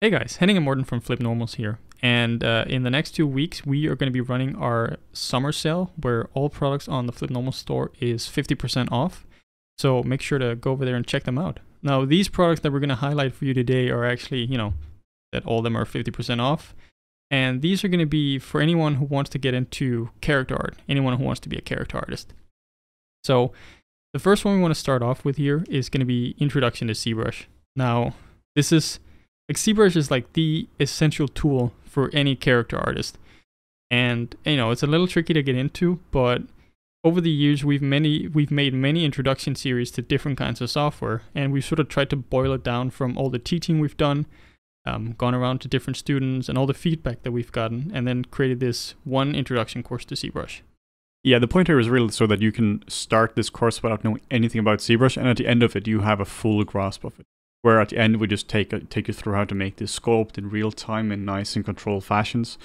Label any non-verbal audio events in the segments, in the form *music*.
Hey guys, Henning and Morten from FlippedNormals here. And uh, in the next two weeks, we are going to be running our summer sale where all products on the Flip Normal store is 50% off. So make sure to go over there and check them out. Now, these products that we're going to highlight for you today are actually, you know, that all of them are 50% off. And these are going to be for anyone who wants to get into character art, anyone who wants to be a character artist. So the first one we want to start off with here is going to be Introduction to ZBrush. Now, this is like ZBrush is like the essential tool for any character artist. And you know, it's a little tricky to get into, but over the years we've many we've made many introduction series to different kinds of software and we've sort of tried to boil it down from all the teaching we've done um, gone around to different students and all the feedback that we've gotten and then created this one introduction course to ZBrush. Yeah, the point here is really so that you can start this course without knowing anything about ZBrush, and at the end of it, you have a full grasp of it where at the end we just take take you through how to make this sculpt in real time in nice and controlled fashions.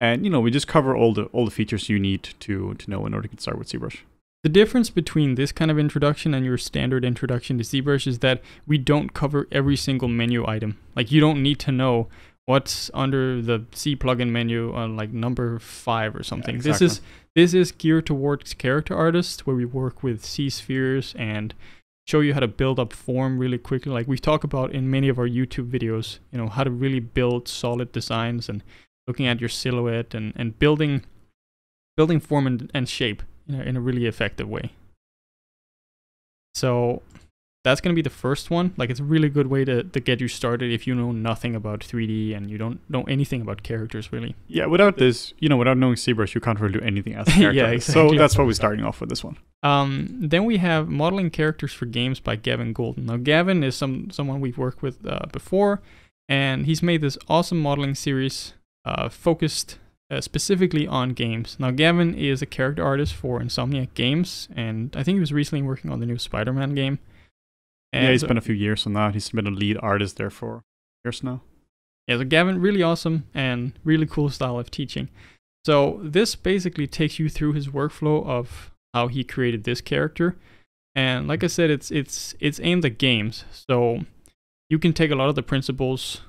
And you know, we just cover all the all the features you need to to know in order to get started with ZBrush. The difference between this kind of introduction and your standard introduction to ZBrush is that we don't cover every single menu item. Like you don't need to know what's under the Zplugin menu on like number five or something. Yeah, exactly. This is this is geared towards character artists where we work with ZSpheres and show you how to build up form really quickly. Like we talk about in many of our YouTube videos, you know, how to really build solid designs and looking at your silhouette and, and building building form and, and shape you know, in a really effective way. So that's going to be the first one. Like it's a really good way to, to get you started if you know nothing about 3D and you don't know anything about characters really. Yeah, without this, you know, without knowing ZBrush, you can't really do anything as a *laughs* character. yeah, exactly. So that's why we're starting off with this one. Um, then we have modeling characters for games by Gavin Golden. Now Gavin is some someone we've worked with uh, before, and he's made this awesome modeling series uh, focused uh, specifically on games. Now Gavin is a character artist for Insomniac Games, and I think he was recently working on the new Spider-Man game. And yeah, he's been a few years on that. He's been a lead artist there for years now. Yeah, so Gavin, really awesome and really cool style of teaching. So this basically takes you through his workflow of how he created this character. And like I said, it's it's it's aimed at games. So you can take a lot of the principles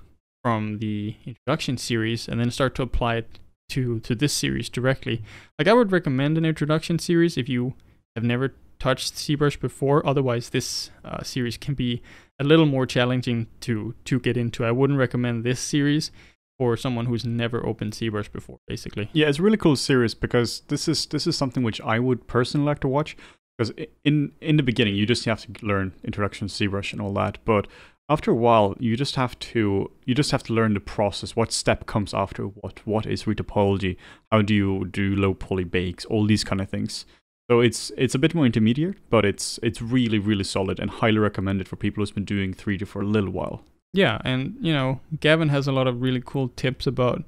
from the introduction series and then start to apply it to to this series directly. Like I would recommend an introduction series if you have never touched ZBrush before. Otherwise, this uh, series can be a little more challenging to to get into. I wouldn't recommend this series for someone who's never opened ZBrush before, basically. Yeah, it's a really cool series because this is this is something which I would personally like to watch. Because in in the beginning, you just have to learn introduction to ZBrush and all that, but after a while, you just have to you just have to learn the process. What step comes after what? What is retopology? How do you do low poly bakes? All these kind of things. So it's it's a bit more intermediate, but it's it's really really solid and highly recommended for people who's been doing 3D for a little while. Yeah, and you know, Gavin has a lot of really cool tips about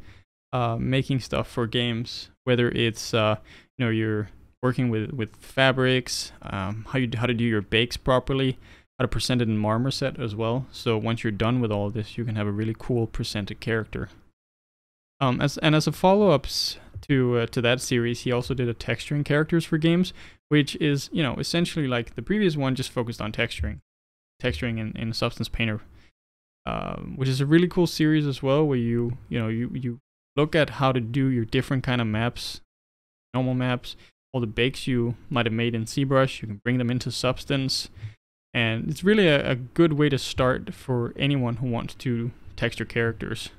uh, making stuff for games, whether it's uh, you know you're working with with fabrics, um, how you how to do your bakes properly, how to present it in Marmoset as well. So once you're done with all this, you can have a really cool presented character. Um, as and as a follow-ups to uh, to that series, he also did a texturing characters for games, which is you know essentially like the previous one, just focused on texturing, texturing in, in Substance Painter, uh, which is a really cool series as well, where you you know you you look at how to do your different kind of maps, normal maps, all the bakes you might have made in ZBrush, you can bring them into Substance, and it's really a, a good way to start for anyone who wants to texture characters.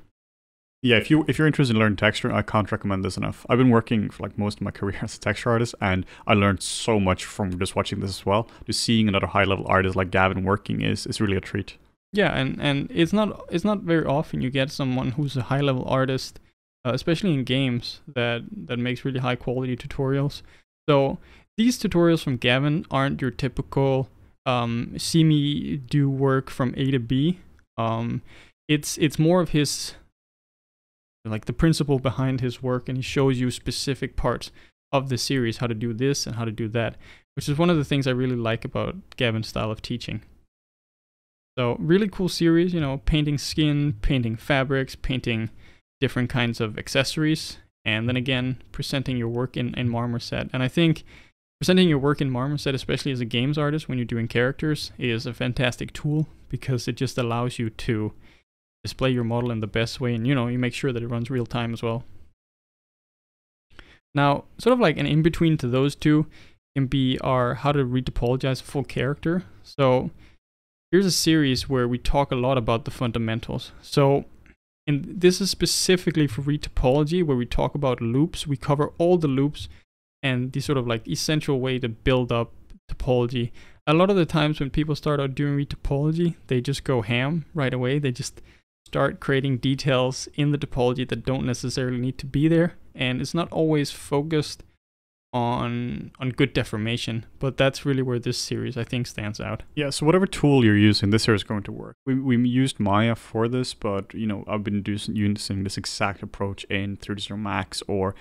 Yeah, if you if you're interested in learning texture, I can't recommend this enough. I've been working for like most of my career *laughs* as a texture artist, and I learned so much from just watching this as well. Just seeing another high level artist like Gavin working is is really a treat. Yeah, and and it's not it's not very often you get someone who's a high level artist, uh, especially in games that that makes really high quality tutorials. So these tutorials from Gavin aren't your typical um, see me do work from A to B. Um, it's it's more of his like the principle behind his work and he shows you specific parts of the series how to do this and how to do that which is one of the things i really like about gavin's style of teaching. So really cool series you know painting skin painting fabrics painting different kinds of accessories and then again presenting your work in, in marmoset. And i think presenting your work in marmoset especially as a games artist when you're doing characters is a fantastic tool because it just allows you to display your model in the best way and you know you make sure that it runs real time as well. Now sort of like an in between to those two can be our how to retopologize full character. So here's a series where we talk a lot about the fundamentals. So and this is specifically for retopology where we talk about loops. We cover all the loops and the sort of like essential way to build up topology. A lot of the times when people start out doing retopology they just go ham right away. They just start creating details in the topology that don't necessarily need to be there and it's not always focused on on good deformation but that's really where this series i think stands out Yeah, so whatever tool you're using, this here is going to work. We, we used Maya for this, but you know I've been using, this exact approach in 3ds Max or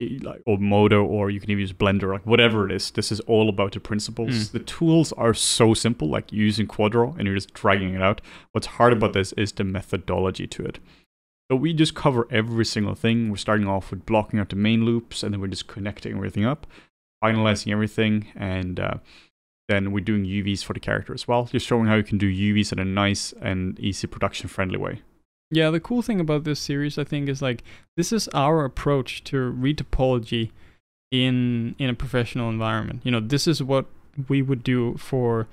like or Modo, or you can even use Blender, like whatever it is. This is all about the principles. Mm. The tools are so simple, like using Quad Draw, and you're just dragging it out. What's hard about this is the methodology to it. So we just cover every single thing. We're starting off with blocking out the main loops, and then we're just connecting everything up, finalizing everything, and uh, then we're doing UVs for the character as well. Just showing how you can do UVs in a nice and easy production friendly way. Yeah, the cool thing about this series, I think, is like this is our approach to retopology in in a professional environment. You know, this is what we would do for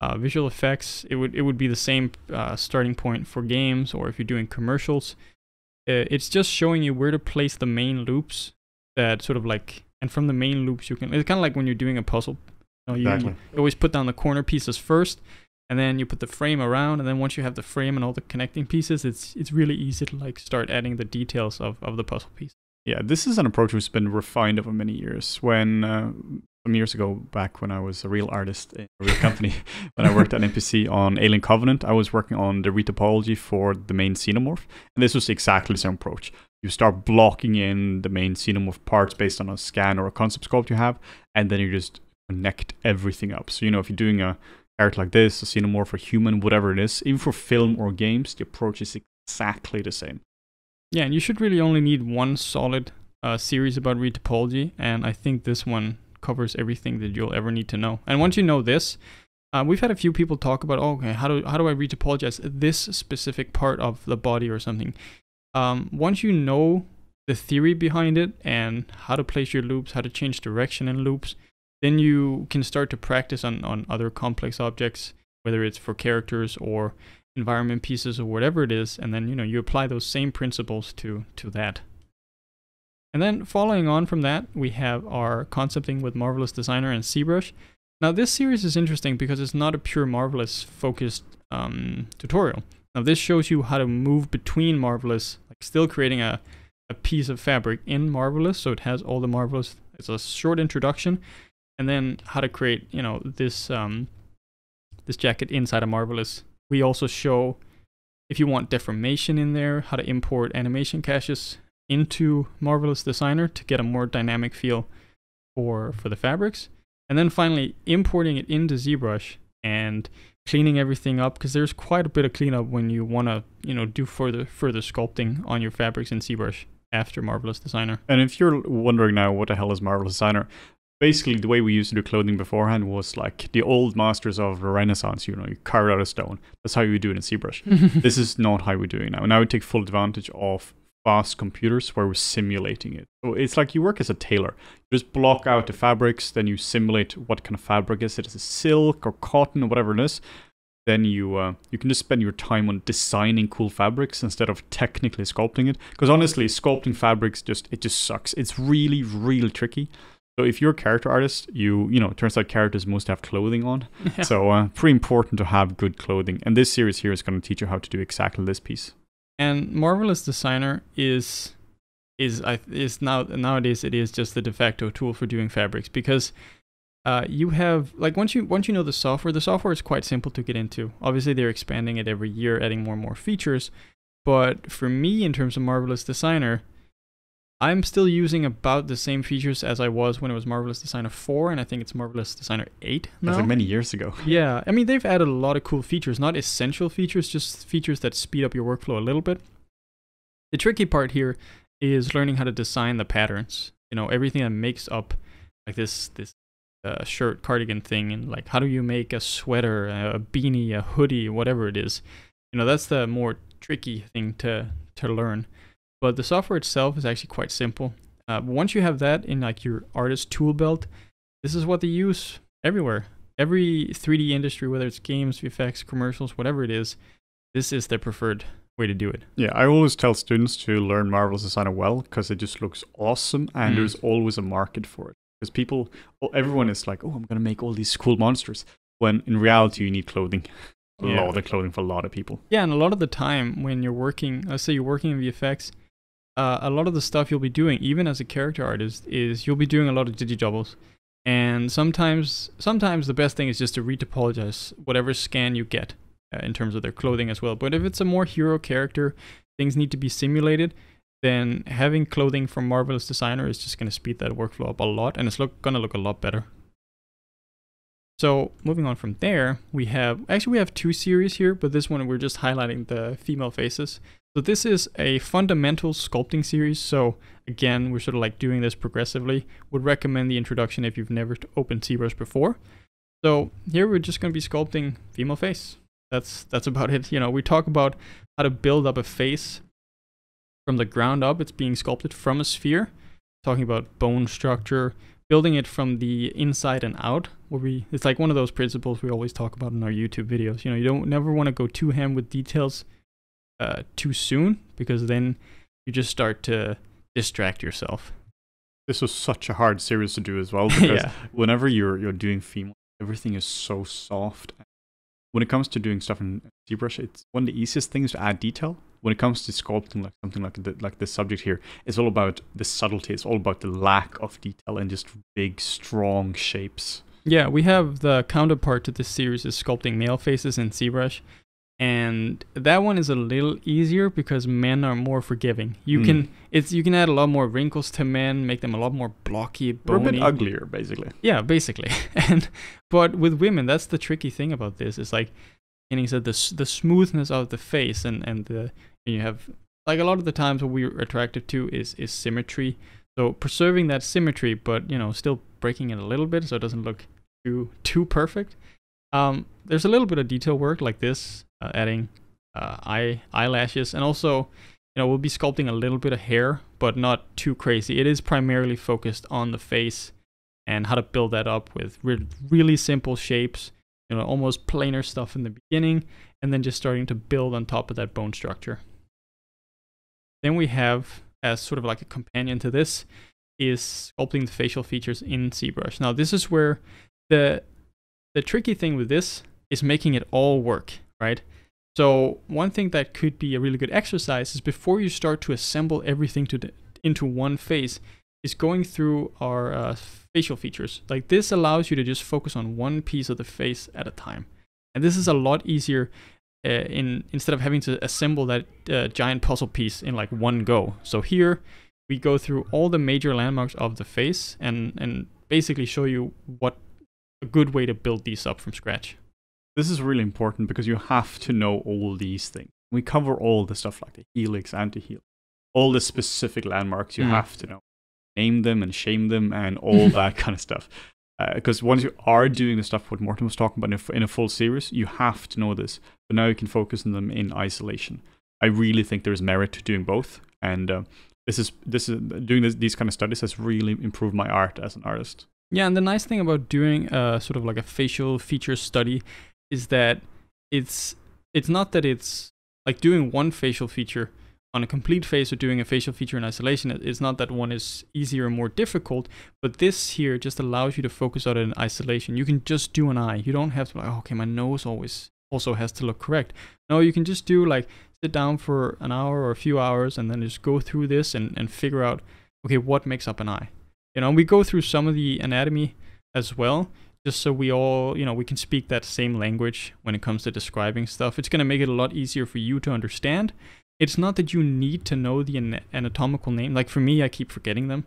uh, visual effects. It would it would be the same uh, starting point for games, or if you're doing commercials. Uh, it's just showing you where to place the main loops that sort of like, and from the main loops you can. It's kind of like when you're doing a puzzle. You, know, you- Exactly. you always put down the corner pieces first, and then you put the frame around and then once you have the frame and all the connecting pieces it's it's really easy to like start adding the details of, of the puzzle piece Yeah, this is an approach has been refined over many years. When uh, some years ago, back when I was a real artist in a real company, *laughs* when I worked at MPC on Alien Covenant, I was working on the retopology for the main xenomorph, and this was exactly the same approach. You start blocking in the main xenomorph parts based on a scan or a concept sculpt you have, and then you just connect everything up. So you know, if you're doing a character like this, a xenomorph, a human, whatever it is, even for film or games, the approach is exactly the same. yeah and you should really only need one solid uh, series about retopology and i think this one covers everything that you'll ever need to know and once you know this uh, we've had a few people talk about oh, okay how do how do i retopologize this specific part of the body or something um, once you know the theory behind it and how to place your loops how to change direction in loops then you can start to practice on, on other complex objects whether it's for characters or environment pieces or whatever it is and then you know you apply those same principles to to that. And then following on from that we have our concepting with marvelous designer and ZBrush now this series is interesting because it's not a pure marvelous focused um, tutorial. Now this shows you how to move between marvelous like still creating a, a piece of fabric in marvelous so it has all the marvelous it's a short introduction and then how to create you know this um, this jacket inside of marvelous we also show if you want deformation in there, how to import animation caches into Marvelous Designer to get a more dynamic feel for for the fabrics. And then finally importing it into ZBrush and cleaning everything up because there's quite a bit of cleanup when you want to, you know, do further further sculpting on your fabrics in ZBrush after Marvelous Designer. And if you're wondering now what the hell is Marvelous Designer, basically the way we used to do clothing beforehand was like the old masters of the Renaissance, you know, you carve out a stone. That's how you do it in ZBrush. *laughs* this is not how we do it now. Now we take full advantage of fast computers where we're simulating it. So it's like you work as a tailor. You just block out the fabrics, then you simulate what kind of fabric is it. Is it silk or cotton or whatever it is? Then you uh, you can just spend your time on designing cool fabrics instead of technically sculpting it. Because honestly, sculpting fabrics just it just sucks. It's really really tricky. So if you're a character artist, you you know it turns out characters must have clothing on. *laughs* Yeah. So uh, pretty important to have good clothing. And this series here is going to teach you how to do exactly this piece. and marvelous designer is is I is now nowadays it is just the de facto tool for doing fabrics because uh, you have like once you once you know the software the software is quite simple to get into obviously they're expanding it every year adding more and more features but for me in terms of marvelous designer i'm still using about the same features as i was when it was marvelous designer 4 and i think it's marvelous designer 8 now That's like many years ago. *laughs* yeah, I mean they've added a lot of cool features, not essential features, just features that speed up your workflow a little bit. The tricky part here is learning how to design the patterns. You know, everything that makes up like this this uh, shirt cardigan thing, and like how do you make a sweater, a beanie, a hoodie, whatever it is. You know, that's the more tricky thing to to learn. But the software itself is actually quite simple. Uh, once you have that in like your artist tool belt, this is what they use everywhere. Every 3D industry, whether it's games, VFX, commercials, whatever it is, this is their preferred way to do it. Yeah, I always tell students to learn Marvelous Designer well because it just looks awesome and Mm. there's always a market for it. Because people, oh, everyone is like, oh, I'm going to make all these cool monsters. When in reality, you need clothing. A Yeah. lot of clothing for a lot of people. Yeah, and a lot of the time when you're working, let's say you're working in VFX, uh, a lot of the stuff you'll be doing, even as a character artist, is you'll be doing a lot of digi doubles. And sometimes, sometimes the best thing is just to retopologize whatever scan you get uh, in terms of their clothing as well. But if it's a more hero character, things need to be simulated. Then having clothing from Marvelous Designer is just going to speed that workflow up a lot, and it's going to look a lot better. So moving on from there, we have actually we have two series here, but this one we're just highlighting the female faces. So this is a fundamental sculpting series. So again, we're sort of like doing this progressively. Would recommend the introduction if you've never opened ZBrush before. So here we're just going to be sculpting female face. That's that's about it. You know, we talk about how to build up a face from the ground up. It's being sculpted from a sphere. Talking about bone structure, building it from the inside and out where we it's like one of those principles we always talk about in our youtube videos you know you don't never want to go too ham with details uh, too soon because then you just start to distract yourself This was such a hard series to do as well *laughs* because yeah whenever you're you're doing female, everything is so soft. When it comes to doing stuff in ZBrush, it's one of the easiest things to add detail. When it comes to sculpting like something like the, like this subject here, it's all about the subtlety. It's all about the lack of detail and just big, strong shapes. yeah we have the counterpart to this series is sculpting male faces in ZBrush and that one is a little easier because men are more forgiving you Mm. can it's you can add a lot more wrinkles to men make them a lot more blocky We're a bony bit uglier, basically. Yeah, basically. *laughs* and but with women, that's the tricky thing about this. Is like Henning said, the the smoothness of the face and and the you have like a lot of the times what we're attracted to is is symmetry. So preserving that symmetry, but you know still breaking it a little bit so it doesn't look too too perfect. Um, there's a little bit of detail work like this, uh, adding uh, eye eyelashes, and also you know we'll be sculpting a little bit of hair, but not too crazy. It is primarily focused on the face and how to build that up with re- really simple shapes, you know, almost planar stuff in the beginning, and then just starting to build on top of that bone structure. Then we have, as sort of like a companion to this, is sculpting the facial features in ZBrush. Now, this is where the the tricky thing with this is making it all work, right? So one thing that could be a really good exercise is before you start to assemble everything to into one face, is going through our uh, facial features. Like this allows you to just focus on one piece of the face at a time, and this is a lot easier uh, in instead of having to assemble that uh, giant puzzle piece in like one go. So here we go through all the major landmarks of the face and and basically show you what a good way to build these up from scratch. This is really important because you have to know all these things. We cover all the stuff like the helix, anti-helix, all the specific landmarks you Mm. have to know. Name them and shame them and all *laughs* that kind of stuff. Because once you are doing the stuff what Morten was talking about in a, in a full series, you have to know this. But now you can focus on them in isolation. I really think there's merit to doing both, and uh, this is this is doing this, these kind of studies has really improved my art as an artist. Yeah, and the nice thing about doing a sort of like a facial feature study is that it's it's not that it's like doing one facial feature on a complete face or doing a facial feature in isolation. It's not that one is easier or more difficult, but this here just allows you to focus on it in isolation. You can just do an eye. You don't have to like, oh, okay, my nose always also has to look correct. No, you can just do like sit down for an hour or a few hours and then just go through this and, and figure out okay what makes up an eye. You know, we go through some of the anatomy as well, just so we all, you know, we can speak that same language when it comes to describing stuff. It's going to make it a lot easier for you to understand. It's not that you need to know the ana- anatomical name. Like for me, I keep forgetting them.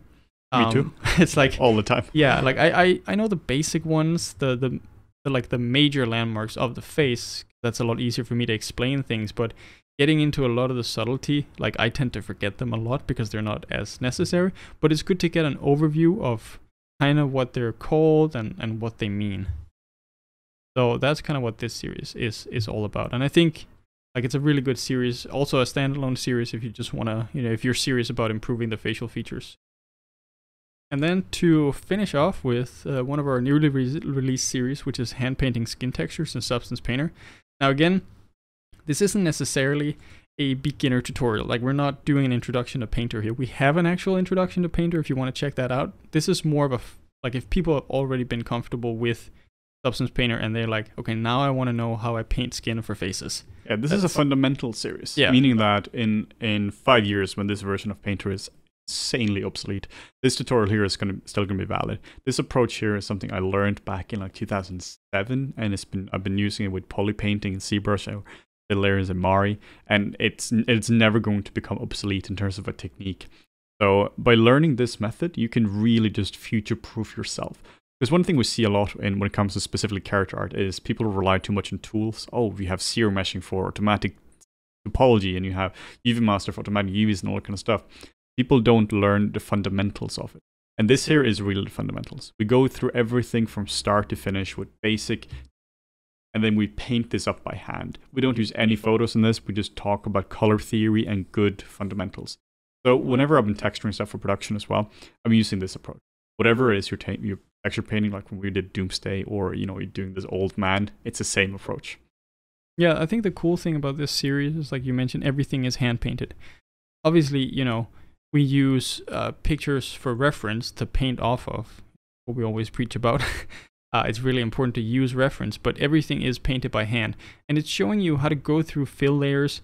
Me um, too. *laughs* It's like All the time. yeah, like I, I, I know the basic ones, the, the the like the major landmarks of the face. That's a lot easier for me to explain things, but getting into a lot of the subtlety, like I tend to forget them a lot because they're not as necessary. But it's good to get an overview of kind of what they're called and, and what they mean. So that's kind of what this series is is all about. And I think Like it's a really good series. Also a standalone series if you just want to, you know, if you're serious about improving the facial features. And then to finish off with uh, one of our newly re released series, which is hand painting skin textures and Substance Painter. Now again, this isn't necessarily a beginner tutorial. Like we're not doing an introduction to Painter here. We have an actual introduction to Painter if you want to check that out. This is more of a, like if people have already been comfortable with Substance Painter and they're like, okay, now I want to know how I paint skin for faces. Yeah, this is a fundamental series. Yeah. Meaning that in in five years, when this version of Painter is insanely obsolete, this tutorial here is gonna still gonna be valid. This approach here is something I learned back in like 2007, and it's been I've been using it with poly painting and ZBrush, the layers in Mari, and it's it's never going to become obsolete in terms of a technique. So by learning this method, you can really just future-proof yourself. Because one thing we see a lot in when it comes to specifically character art is people rely too much on tools. Oh, we have ZRemeshing for automatic topology, and you have UV master for automatic UVs and all that kind of stuff. People don't learn the fundamentals of it. And this here is really the fundamentals. We go through everything from start to finish with basic, and then we paint this up by hand. We don't use any photos in this. We just talk about color theory and good fundamentals. So whenever I've been texturing stuff for production as well, I'm using this approach. Whatever it is you're, you're texture painting, like when we did Doomsday, or you know, you're doing this old man, it's the same approach. Yeah, I think the cool thing about this series is, like you mentioned, everything is hand painted. Obviously, you know, we use uh, pictures for reference to paint off of, what we always preach about. *laughs* uh, it's really important to use reference, but everything is painted by hand. And it's showing you how to go through fill layers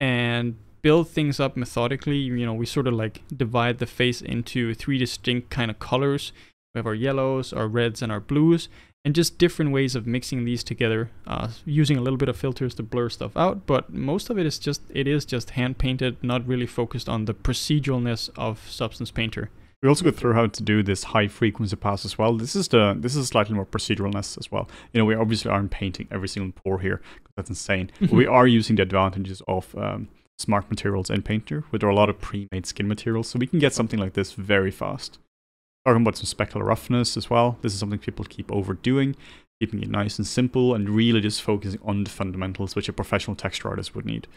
and build things up methodically. You know, we sort of like divide the face into three distinct kind of colors we have our yellows, our reds, and our blues, and just different ways of mixing these together, uh, using a little bit of filters to blur stuff out. But most of it is just it is just hand painted, not really focused on the proceduralness of Substance Painter. We also go through how to do this high frequency pass as well. This is the this is slightly more proceduralness as well. You know, we obviously aren't painting every single pore here because that's insane. *laughs* we are using the advantages of um, smart materials in Painter, where there are a lot of pre-made skin materials, so we can get something like this very fast. Talking about some specular roughness as well. This is something people keep overdoing, keeping it nice and simple and really just focusing on the fundamentals which a professional texture artist would need.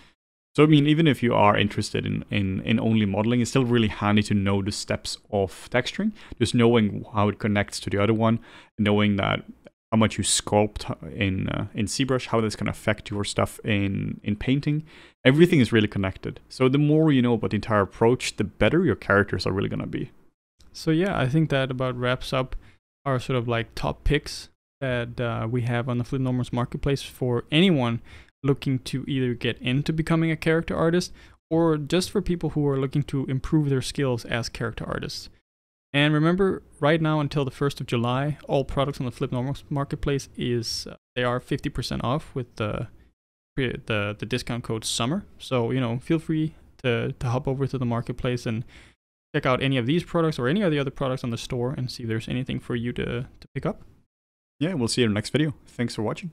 So I mean, even if you are interested in, in, in only modeling, it's still really handy to know the steps of texturing, just knowing how it connects to the other one, knowing that how much you sculpt in uh, in ZBrush, how going to affect your stuff in in painting. Everything is really connected. So the more you know about the entire approach, the better your characters are really going to be. So yeah, I think that about wraps up our sort of like top picks that uh, we have on the FlippedNormals marketplace for anyone looking to either get into becoming a character artist or just for people who are looking to improve their skills as character artists. And remember, right now until the 1st of July, all products on the FlippedNormals marketplace is uh, they are 50% off with the the the discount code summer. So, you know, feel free to to hop over to the marketplace and check out any of these products or any of the other products on the store and see if there's anything for you to, to pick up. Yeah, we'll see you in the next video. Thanks for watching.